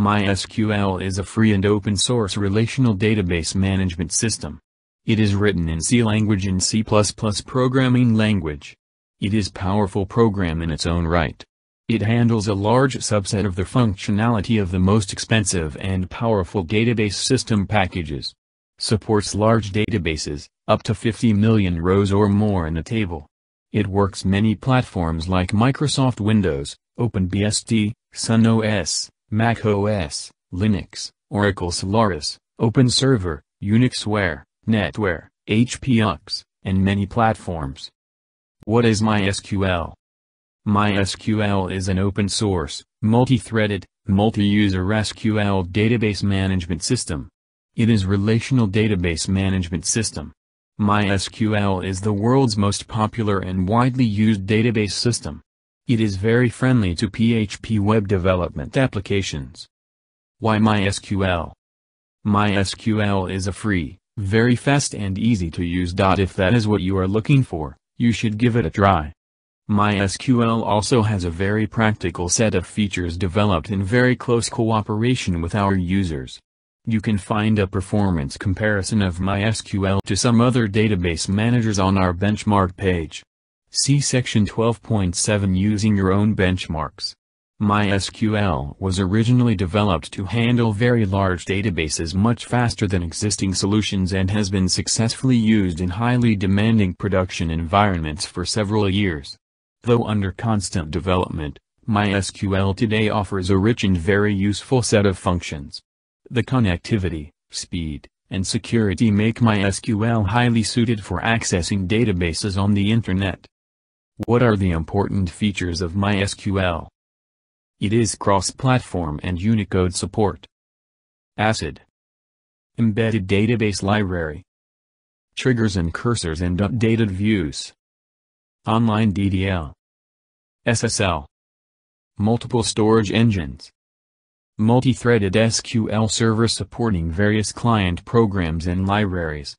MySQL is a free and open-source relational database management system. It is written in C language and C++ programming language. It is powerful program in its own right. It handles a large subset of the functionality of the most expensive and powerful database system packages. Supports large databases, up to 50 million rows or more in a table. It works many platforms like Microsoft Windows, OpenBSD, SunOS, Mac OS, Linux, Oracle Solaris, OpenServer, UnixWare, NetWare, HPUX, and many platforms. What is MySQL? MySQL is an open-source, multi-threaded, multi-user SQL database management system. It is relational database management system. MySQL is the world's most popular and widely used database system. It is very friendly to PHP web development applications. Why MySQL? MySQL is a free, very fast and easy to use. If that is what you are looking for, you should give it a try. MySQL also has a very practical set of features developed in very close cooperation with our users. You can find a performance comparison of MySQL to some other database managers on our benchmark page. See section 12.7 using your own benchmarks. MySQL was originally developed to handle very large databases much faster than existing solutions and has been successfully used in highly demanding production environments for several years. Though under constant development, MySQL today offers a rich and very useful set of functions. The connectivity, speed, and security make MySQL highly suited for accessing databases on the Internet. What are the important features of MySQL? It is cross-platform and Unicode support. ACID. Embedded Database Library. Triggers and cursors and updated views. Online DDL. SSL. Multiple storage engines. Multi-threaded SQL server supporting various client programs and libraries.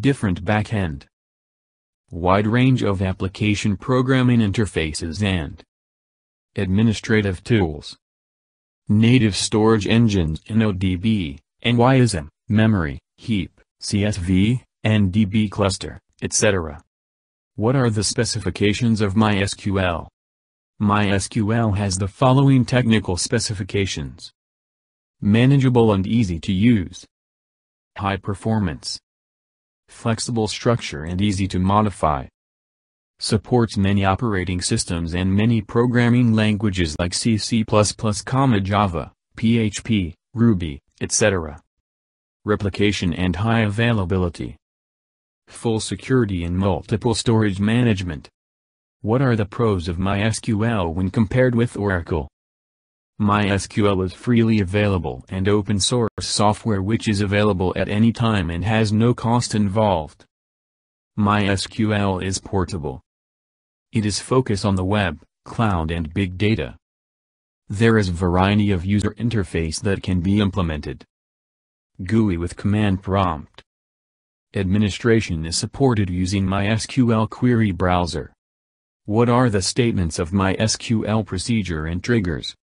Different backend wide range of application programming interfaces and administrative tools. Native storage engines InnoDB, MyISAM, memory, heap, CSV, and DB cluster, etc. What are the specifications of MySQL? MySQL has the following technical specifications. Manageable and easy to use. High performance flexible structure and easy to modify. Supports many operating systems and many programming languages like C, C++, Java, PHP, Ruby, etc. Replication and high availability. Full security and multiple storage management. What are the pros of MySQL when compared with Oracle? MySQL is freely available and open source software which is available at any time and has no cost involved. MySQL is portable. It is focused on the web, cloud and big data. There is a variety of user interface that can be implemented. GUI with command prompt. Administration is supported using MySQL query browser. What are the statements of MySQL procedure and triggers?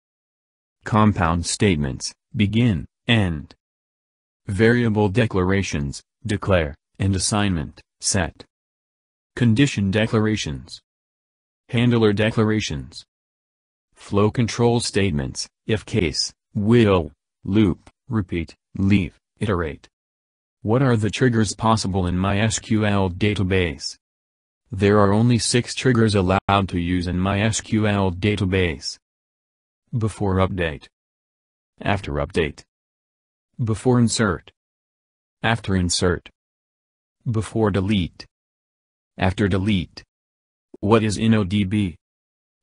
Compound statements, begin, end. Variable declarations, declare, and assignment, set. Condition declarations. Handler declarations. Flow control statements, if case, will, loop, repeat, leave, iterate. What are the triggers possible in MySQL database? There are only six triggers allowed to use in MySQL database. Before update. After update. Before insert. After insert. Before delete. After delete. What is InnoDB?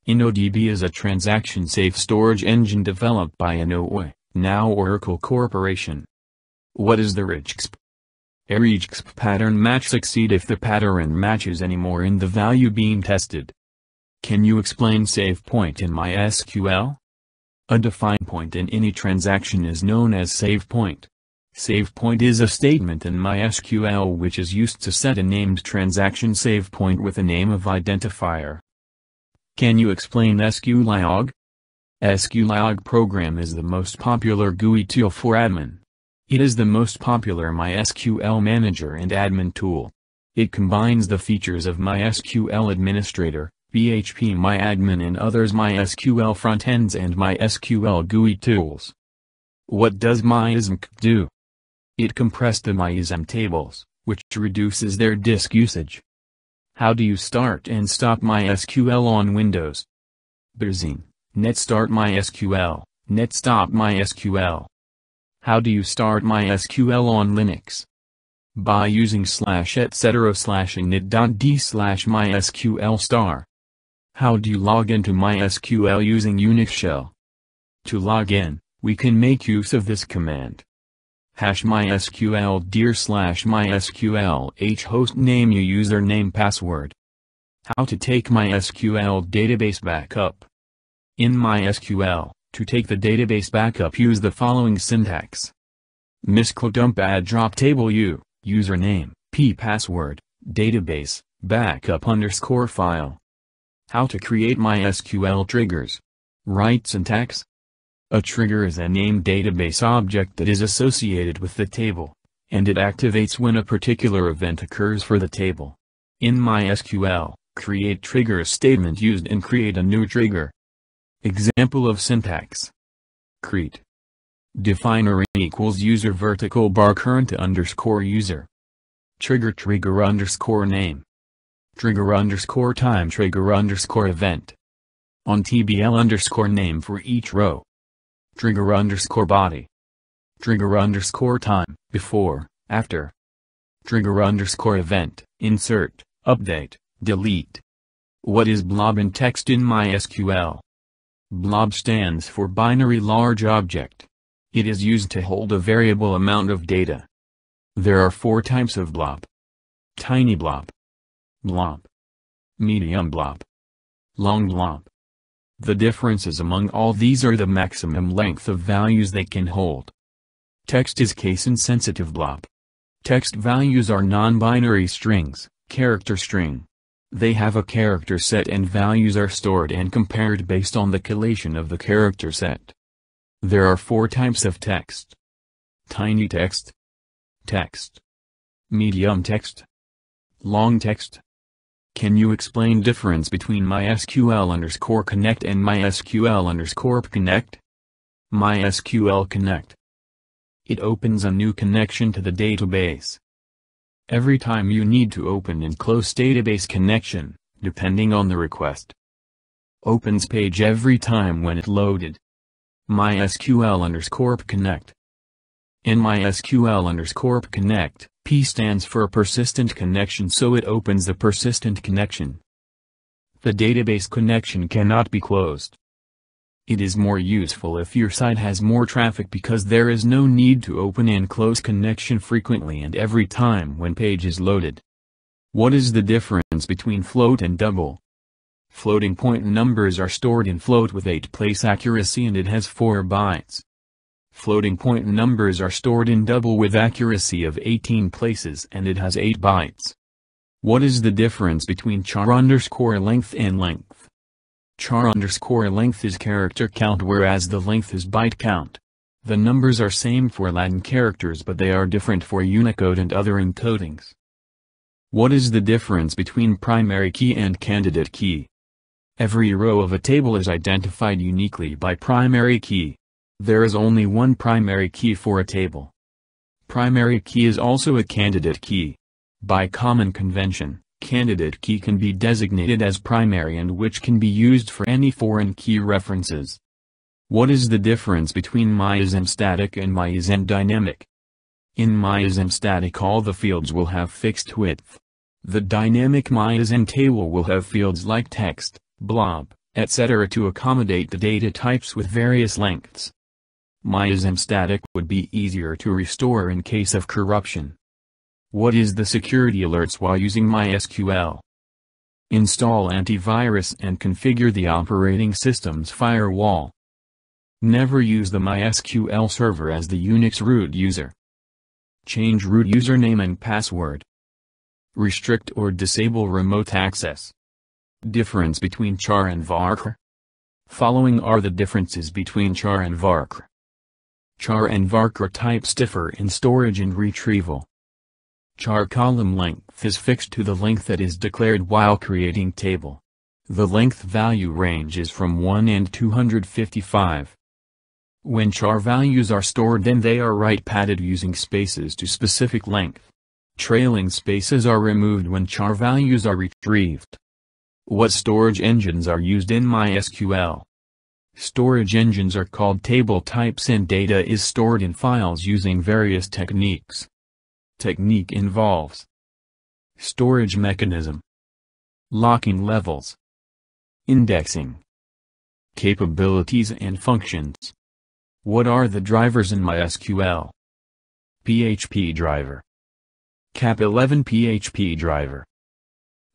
InnoDB is a transaction-safe storage engine developed by InnoOI, now Oracle Corporation. What is the REGEXP? A REGEXP pattern match succeed if the pattern matches anymore in the value being tested. Can you explain save point in MySQL? A define point in any transaction is known as save point. Save point is a statement in MySQL which is used to set a named transaction save point with a name of identifier. Can you explain SQLyog? SQLyog program is the most popular GUI tool for admin. It is the most popular MySQL manager and admin tool. It combines the features of MySQL Administrator, PHP MyAdmin and others MySQL frontends and MySQL GUI tools. What does MyISAMK do? It compressed the MyISAM tables, which reduces their disk usage. How do you start and stop MySQL on Windows? Berzine, netstart MySQL, netstop MySQL. How do you start MySQL on Linux? By using slash etc slash init.d slash MySQL star. How do you log into MySQL using Unix shell? To log in, we can make use of this command. Hash MySQL dir slash MySQL h hostname username password. How to take MySQL database backup. In MySQL, to take the database backup use the following syntax. mysqldump add drop table u, username, p password, database, backup underscore file. How to create MySQL triggers. Right syntax. A trigger is a named database object that is associated with the table, and it activates when a particular event occurs for the table. In MySQL, create trigger statement used and create a new trigger. Example of syntax. Create. Definer equals user vertical bar current underscore user. Trigger trigger underscore name. Trigger underscore time trigger underscore event. On TBL underscore name for each row. Trigger underscore body. Trigger underscore time, before, after. Trigger underscore event, insert, update, delete. What is blob in text in MySQL? Blob stands for binary large object. It is used to hold a variable amount of data. There are four types of blob. Tiny blob. Blob. Medium blob. Long blob. The differences among all these are the maximum length of values they can hold. Text is case-insensitive blob. Text values are non-binary strings, character string. They have a character set and values are stored and compared based on the collation of the character set. There are four types of text. Tiny text, text, medium text, long text. Can you explain difference between MySQL underscore connect and MySQL underscore connect? MySQL connect. It opens a new connection to the database. Every time you need to open and close database connection, depending on the request. Opens page every time when it loaded. MySQL underscore connect. In MySQL underscore connect, P stands for persistent connection so it opens the persistent connection. The database connection cannot be closed. It is more useful if your site has more traffic because there is no need to open and close connection frequently and every time when page is loaded. What is the difference between float and double? Floating point numbers are stored in float with 8 place accuracy and it has 4 bytes. Floating point numbers are stored in double with accuracy of 18 places and it has 8 bytes. What is the difference between char underscore length and length? char underscore length is character count whereas the length is byte count. The numbers are same for Latin characters but they are different for Unicode and other encodings. What is the difference between primary key and candidate key? Every row of a table is identified uniquely by primary key. There is only one primary key for a table. Primary key is also a candidate key. By common convention, candidate key can be designated as primary and which can be used for any foreign key references. What is the difference between MyISAM static and MyISAM dynamic? In MyISAM static all the fields will have fixed width. The dynamic MyISAM table will have fields like text, blob, etc. to accommodate the data types with various lengths. MyISAM static would be easier to restore in case of corruption. What is the security alerts while using MySQL? Install antivirus and configure the operating system's firewall. Never use the MySQL server as the Unix root user. Change root username and password. Restrict or disable remote access. Difference between char and var. Following are the differences between char and varchar. Char and varchar types differ in storage and retrieval. Char column length is fixed to the length that is declared while creating table. The length value range is from 1 and 255. When char values are stored then they are right padded using spaces to specific length. Trailing spaces are removed when char values are retrieved. What storage engines are used in MySQL? Storage engines are called table types and data is stored in files using various techniques. Technique involves Storage mechanism Locking levels Indexing Capabilities and functions What are the drivers in MySQL? PHP driver CAP11 PHP driver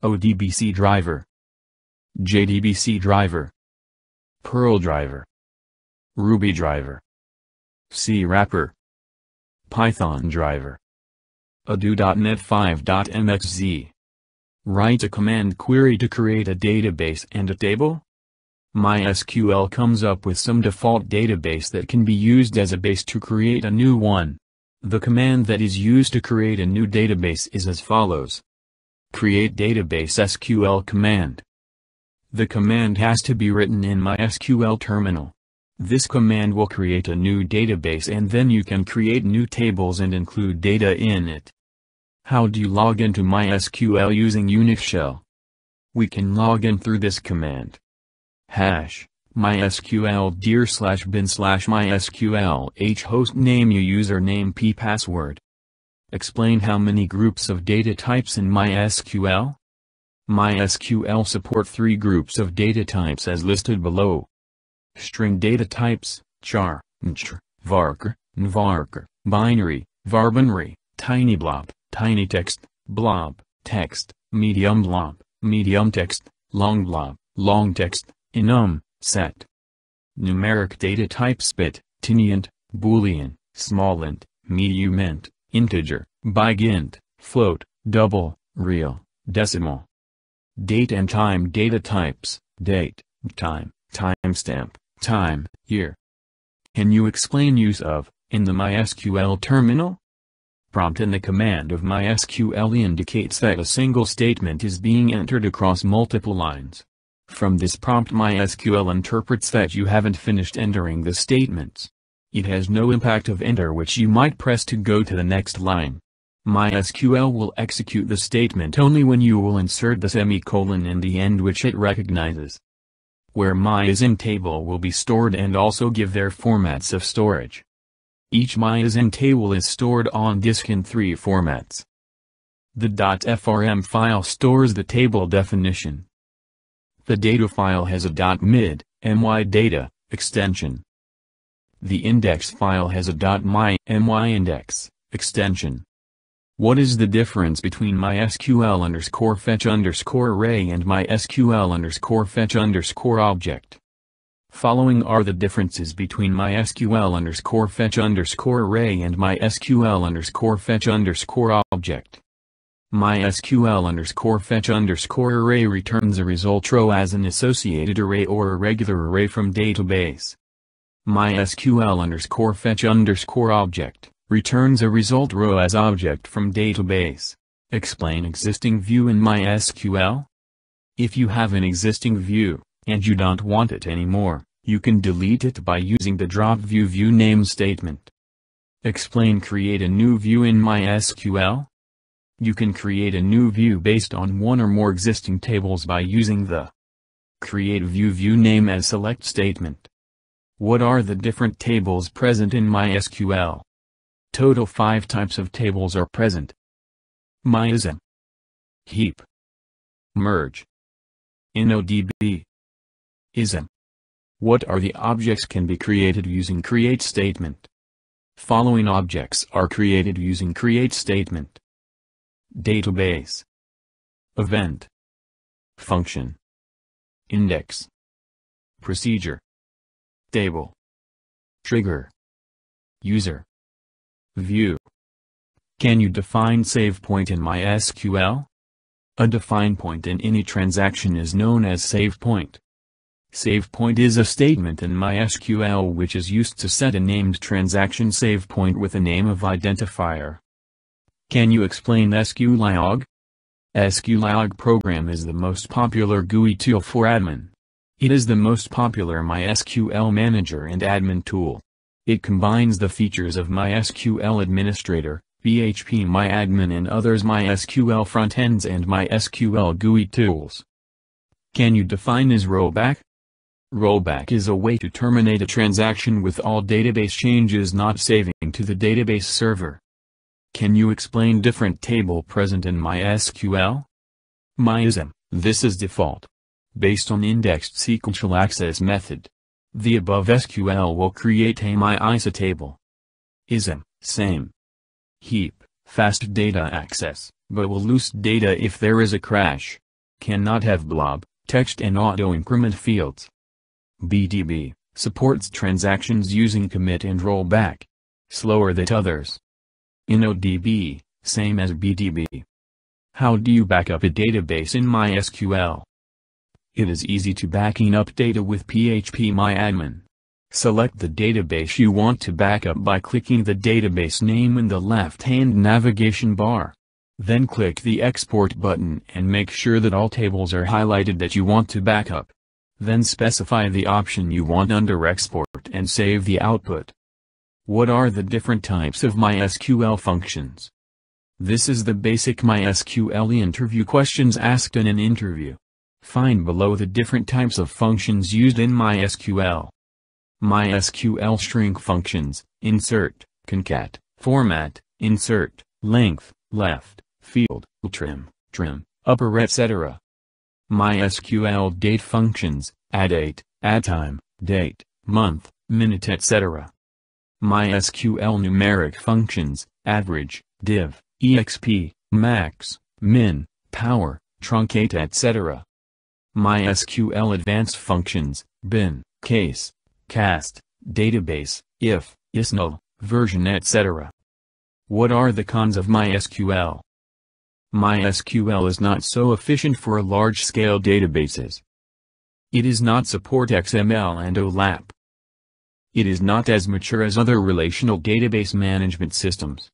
ODBC driver JDBC driver Perl driver Ruby driver C wrapper Python driver Ado.NET 5.mxz Write a command query to create a database and a table? MySQL comes up with some default database that can be used as a base to create a new one. The command that is used to create a new database is as follows. Create database SQL command. The command has to be written in MySQL terminal. This command will create a new database and then you can create new tables and include data in it. How do you log into MySQL using Unix shell? We can log in through this command. Hash, mysql dir slash bin slash mysql h hostname u username p password. Explain how many groups of data types in MySQL? MySQL support three groups of data types as listed below. String data types, char, nchr, varchar, binary, varbinary, tiny blob tiny text, blob, text, medium blob, medium text, long blob, long text, enum, set. Numeric data types bit, tinyint, boolean, small int, medium int, integer, big int, float, double, real, decimal. Date and time data types, date, time, timestamp, time, year. Can you explain use of, in the MySQL terminal? prompt in the command of MySQL indicates that a single statement is being entered across multiple lines. From this prompt MySQL interprets that you haven't finished entering the statements. It has no impact of enter which you might press to go to the next line. MySQL will execute the statement only when you will insert the semicolon in the end which it recognizes. Where my is in table will be stored and also give their formats of storage. Each my MyISAM table is stored on disk in three formats. The .frm file stores the table definition. The data file has a .mid, my data, extension. The index file has a .my, my index, extension. What is the difference between MySQL underscore fetch underscore array and MySQL underscore fetch underscore object? Following are the differences between MySQL underscore fetch underscore array and MySQL underscore fetch underscore object. MySQL underscore fetch underscore array returns a result row as an associated array or a regular array from database. MySQL underscore fetch underscore object returns a result row as object from database. Explain existing view in MySQL. If you have an existing view, and you don't want it anymore, you can delete it by using the drop view view name statement. Explain create a new view in MySQL. You can create a new view based on one or more existing tables by using the create view view name as select statement. What are the different tables present in MySQL? Total 5 types of tables are present. MyISAM Heap. Merge. InnoDB ism. What are the objects can be created using create statement? Following objects are created using create statement. Database. Event. Function. Index. Procedure. Table. Trigger. User View Can you define save point in MySQL? A define point in any transaction is known as save point. Save point is a statement in MySQL which is used to set a named transaction save point with a name of identifier. Can you explain SQLyog? SQLyog program is the most popular GUI tool for admin. It is the most popular MySQL manager and admin tool. It combines the features of MySQL Administrator, PHPMyAdmin and others MySQL frontends and MySQL GUI tools. Can you define as rollback? Rollback is a way to terminate a transaction with all database changes not saving to the database server. Can you explain different table present in MySQL? MyISAM, this is default. Based on indexed sequential access method. The above SQL will create a MyISAM table. ISAM, same. Heap, fast data access, but will lose data if there is a crash. Cannot have blob, text and auto-increment fields. BDB, supports transactions using commit and rollback. Slower than others. InnoDB, same as BDB. How do you back up a database in MySQL? It is easy to backing up data with PHPMyAdmin. Select the database you want to back up by clicking the database name in the left-hand navigation bar. Then click the Export button and make sure that all tables are highlighted that you want to backup. Then specify the option you want under Export and save the output. What are the different types of MySQL functions? This is the basic MySQL interview questions asked in an interview. Find below the different types of functions used in MySQL. MySQL string functions, insert, concat, format, insert, length, left, field, trim, trim, upper etc. MySQL date functions, add date, add time, date, month, minute etc. MySQL numeric functions, average, div, exp, max, min, power, truncate etc. MySQL advanced functions, bin, case, cast, database, if, isnull, version etc. What are the cons of MySQL? MySQL is not so efficient for large-scale databases. It does not support XML and OLAP. It is not as mature as other relational database management systems.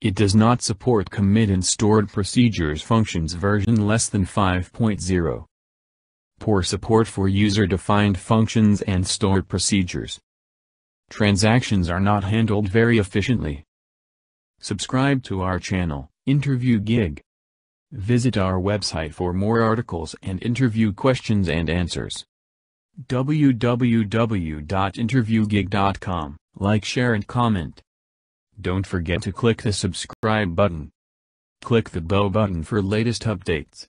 It does not support commit and stored procedures functions version less than 5.0. Poor support for user-defined functions and stored procedures. Transactions are not handled very efficiently. Subscribe to our channel, Interview Gig. Visit our website for more articles and interview questions and answers www.interviewgig.com. Like, share and comment. Don't forget to click the subscribe button. Click the bell button for latest updates.